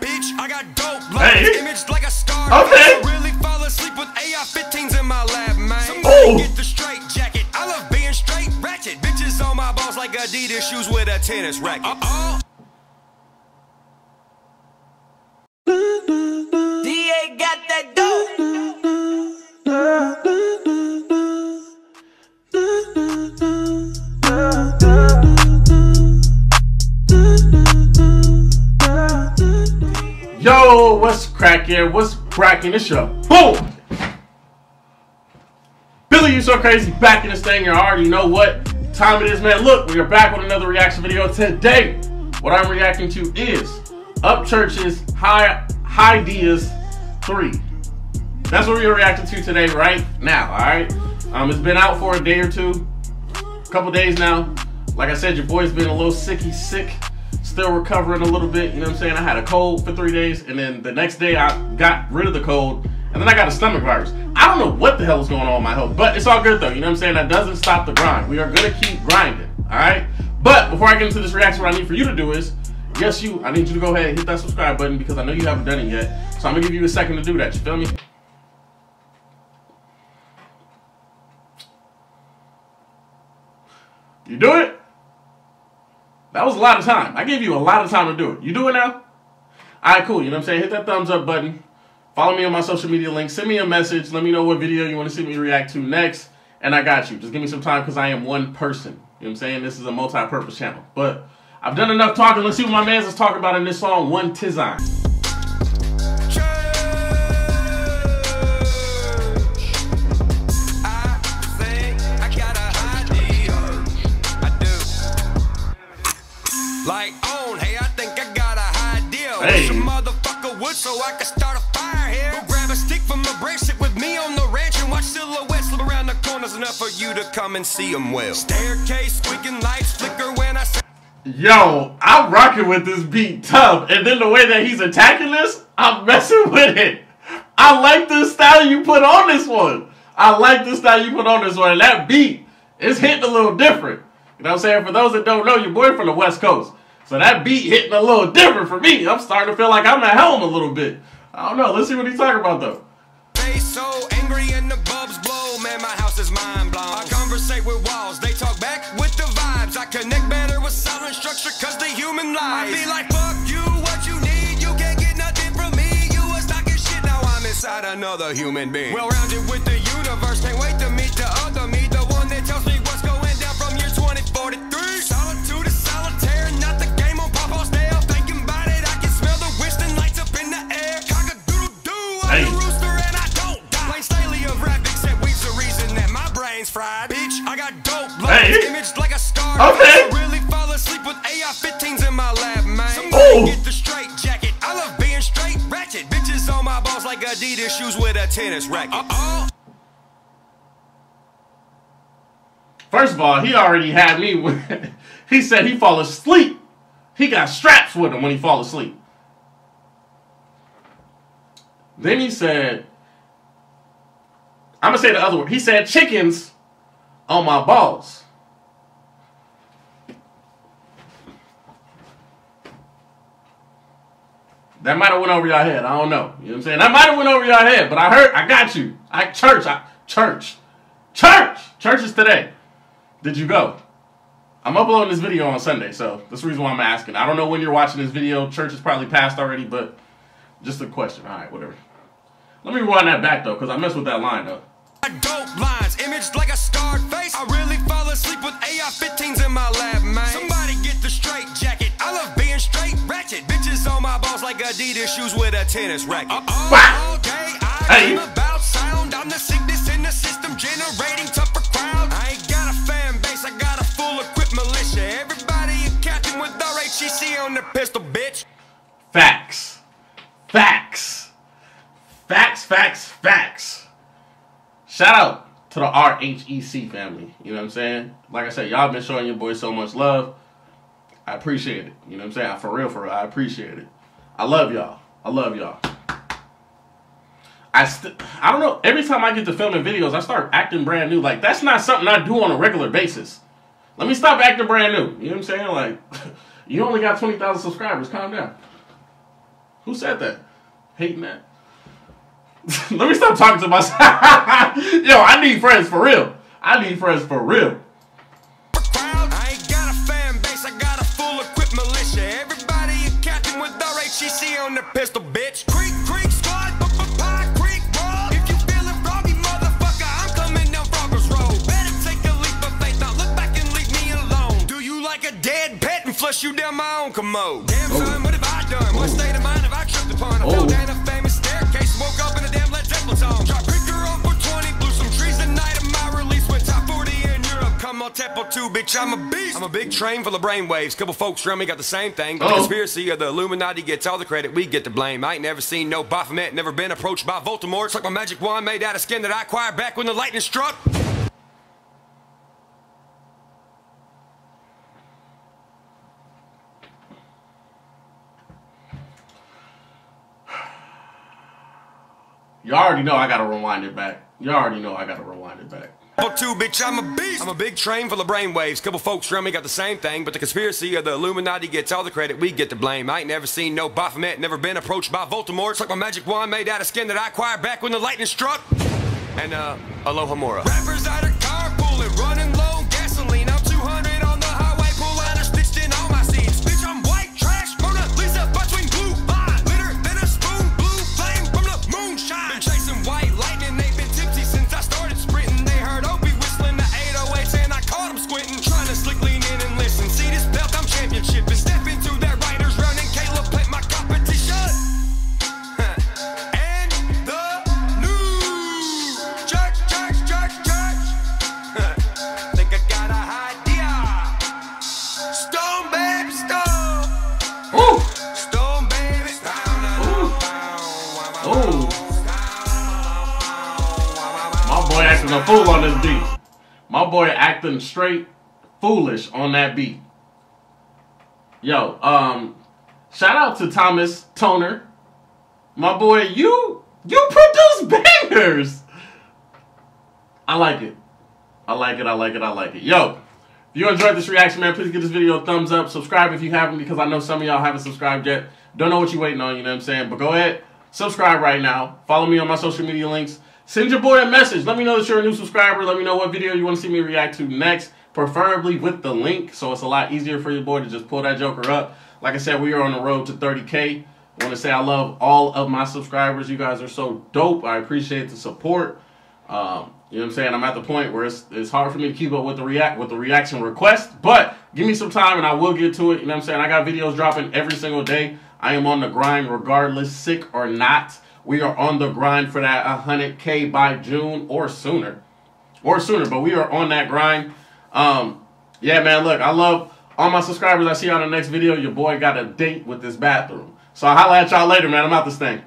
Bitch, I got dope Hey. image like a star. Okay. I really fall asleep with AR-15s in my lap, man. Somebody get the straight jacket. I love being straight ratchet. Bitches on my balls like Adidas shoes with a tennis racket. Uh-oh. DA What's cracking? What's cracking? It's your boom. Billy, you so crazy back in this thing. You already know what time it is, man. Look, we are back with another reaction video today. What I'm reacting to is Upchurch's High Hi-Deas 3. That's what we are reacting to today, right now. All right. Um, it's been out for a day or two, a couple days now. Like I said, your boy's been a little sicky sick, still recovering a little bit. You know what I'm saying? I had a cold for three days, and then the next day I got rid of the cold, and then I got a stomach virus. I don't know what the hell is going on with my health, but it's all good though. You know what I'm saying? That doesn't stop the grind. We are gonna keep grinding. All right. But before I get into this reaction, what I need for you to do is, yes, you. I need you to go ahead and hit that subscribe button because I know you haven't done it yet. So I'm gonna give you a second to do that. You feel me? You do it? That was a lot of time. I gave you a lot of time to do it. You do it now? All right, cool. You know what I'm saying? Hit that thumbs up button. Follow me on my social media links. Send me a message. Let me know what video you want to see me react to next. And I got you. Just give me some time because I am one person. You know what I'm saying? This is a multi-purpose channel. But I've done enough talking. Let's see what my man's is talking about in this song, One Tizine. The enough for you to come and see them well. Staircase, squeaking lights flicker when I say. Yo, I'm rocking with this beat tough. And then the way that he's attacking this, I'm messing with it. I like the style you put on this one. I like the style you put on this one. And that beat is hitting a little different. You know what I'm saying? For those that don't know, your boy from the West Coast. So that beat hitting a little different for me. I'm starting to feel like I'm at home a little bit. I don't know. Let's see what he's talking about though. Mind blown. I conversate with walls, they talk back with the vibes. I connect better with silent structure cause the human lies. I be like, fuck you, what you need, you can't get nothing from me. You a stock shit, now I'm inside another human being. Well rounded with the universe, can't fried. Bitch, I got dope Hey. image like a star. Okay. I really fall asleep with AR-15s in my lap, man. Somebody get the straight jacket. I love being straight ratchet. Bitches on my balls like Adidas shoes with a tennis racket. Uh-oh. First of all, he already had me with, he said he fall asleep. He got straps with him when he fall asleep. Then he said, I'm gonna say the other word. He said chickens on my balls. That might have went over your head. I don't know. You know what I'm saying? That might have went over your head, but I heard I got you. I church, I church. Church! Church is today. Did you go? I'm uploading this video on Sunday, so that's the reason why I'm asking. I don't know when you're watching this video. Church is probably passed already, but just a question. All right, whatever. Let me rewind that back though, because I messed with that line though. Lines, image like a Scarface. I really fall asleep with AR-15s in my lap, man. Somebody get the straight jacket. I love being straight ratchet. Bitches on my balls like Adidas shoes with a tennis racket. Uh-oh. Wow. All day I Hey. dream about sound. I'm the sickness in the system, generating tougher crowds. I ain't got a fan base, I got a full equipped militia. Everybody a captain with RHEC on their pistol, bitch. Facts. Facts. Facts, facts, facts. Shout out to the RHEC family. You know what I'm saying? Like I said, y'all been showing your boy so much love. I appreciate it. You know what I'm saying? For real, for real, I appreciate it. I love y'all. I love y'all. I st- I don't know. Every time I get to filming videos, I start acting brand new. Like that's not something I do on a regular basis. Let me stop acting brand new. You know what I'm saying? Like, you only got twenty thousand subscribers. Calm down. Who said that? Hating that. Let me stop talking to myself. Yo, I need friends for real. I need friends for real. I ain't got a fan base, I got a full equipped militia. Everybody a captain with RHEC on their pistol, bitch. Creek, creek, squad, pie, creek, roll. If you feeling froggy, motherfucker, I'm coming down Froggers Road. Better take a leap of faith, now look back and leave me alone. Do you like a dead pet and flush you down my own commode? Damn, son, what have I done? What state of mind have I tripped upon? I fell Oh. down a famous damn Led Zeppelin song. Drop Creeker on for 20, blew some trees the night of my release. Went top 40 in Europe, come on tempo 2, bitch, I'm a beast. I'm a big train full of brainwaves. Couple folks around me got the same thing. The Uh-oh. conspiracy of the Illuminati gets all the credit, we get the blame. I ain't never seen no Baphomet, never been approached by Voldemort. It's like my magic wand made out of skin that I acquired back when the lightning struck. You already know I gotta rewind it back. You already know I gotta rewind it back. Tempo 2, bitch, I'm a beast. I'm a big train full of brainwaves. Couple folks around me got the same thing, but the conspiracy of the Illuminati gets all the credit, we get the blame. I ain't never seen no Baphomet, never been approached by Voldemort. It's like my magic wand made out of skin that I acquired back when the lightning struck. And, uh, Alohomora. Rappers out of A fool on this beat. My boy acting straight foolish on that beat. Yo, um, shout out to Thomas Toner. My boy, you you produce bangers. I like it. I like it. I like it. I like it. Yo, if you enjoyed this reaction, man, please give this video a thumbs up. Subscribe if you haven't, because I know some of y'all haven't subscribed yet. Don't know what you're waiting on, you know what I'm saying? But go ahead, subscribe right now. Follow me on my social media links. Send your boy a message. Let me know that you're a new subscriber. Let me know what video you want to see me react to next, preferably with the link, so it's a lot easier for your boy to just pull that joker up. Like I said, we are on the road to 30K. I want to say I love all of my subscribers. You guys are so dope. I appreciate the support. Um, you know what I'm saying? I'm at the point where it's, it's hard for me to keep up with the react with the reaction request, but give me some time and I will get to it. You know what I'm saying? I got videos dropping every single day. I am on the grind regardless, sick or not. We are on the grind for that 100k by June or sooner, or sooner. But we are on that grind. Um, yeah, man. Look, I love all my subscribers. I see you on the next video. Your boy got a date with this bathroom. So I'll holla at y'all later, man. I'm out this thing.